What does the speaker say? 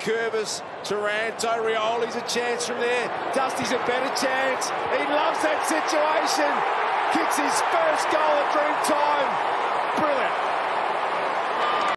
Curvis, Taranto, Rioli's a chance from there. Dusty's a better chance. He loves that situation. Kicks his first goal at Dreamtime.